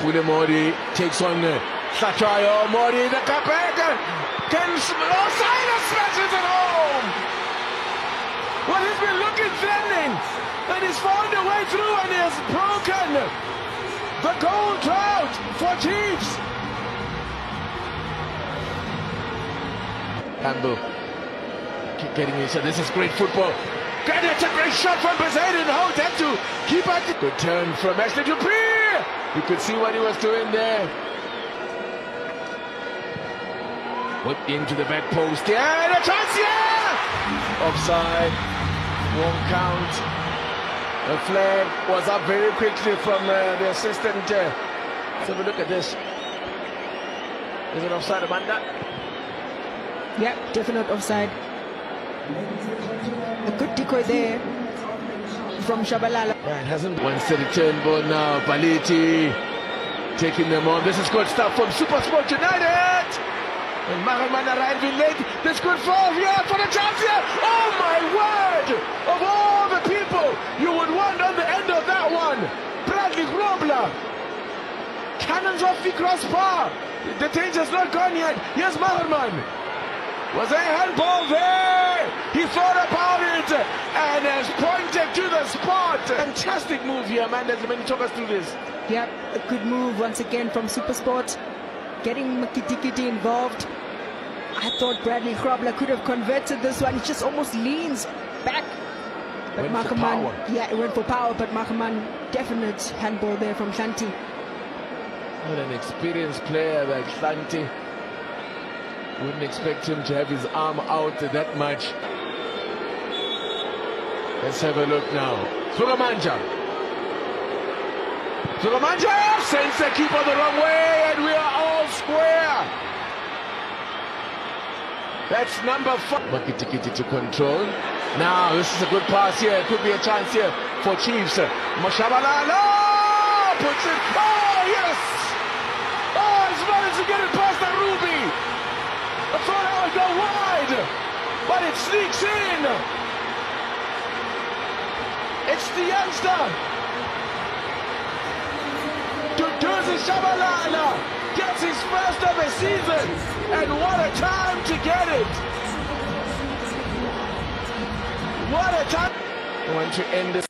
Pule Mmodi takes on uh, Sachayo Mori, the uh, Can oh, Silas smashes it home. Well, he's been looking threatening, and he's found a way through, and he has broken the goal drought for Chiefs. Campbell keep getting inside. This is great football. And it's a great shot from Poseidon. How keep at it. Good turn from Ashley Du Preez. You could see what he was doing there. Put into the back post. Yeah, a chance, yeah! Offside. Won't count. The flag was up very quickly from uh, the assistant. Uh, let's have a look at this. Is it offside, Amanda? Yeah, definite offside. A good decoy there from Shabalala. Right, hasn't once the return ball now. Baliti taking them on. This is good stuff from Super Sport United. And Mahaman arriving late. This good fall here for the chance here. Oh my word! Of all the people you would want on the end of that one, Bradley Grobler. Cannons off the crossbar. The danger's not gone yet. Here's Maherman. Was a handball there? He thought about it and has pointed to the spot. Fantastic move here, man. Let me talk us through this. Yeah, a good move once again from Supersport. Getting Makitikiti involved. I thought Bradley Grobler could have converted this one. He just almost leans back. But Went for Makaman, power. yeah, it went for power, but Makaman, definite handball there from Shanti. What an experienced player like Santi. Wouldn't expect him to have his arm out that much. Let's have a look now. Sugamanja. Sugamanja sends the keeper the wrong way, and we are all square. That's number five. Makitikiti to control. Now, this is a good pass here. It Could be a chance here for Chiefs. Moshabalala puts it. Oh, yes! Oh, he's managed to get it past the Ruby. I thought I would go wide, but it sneaks in. It's the youngster. Mduduzi Shabalala gets his first of the season, and what a time to get it. What a time. Want to end this.